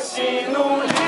assim não. livro.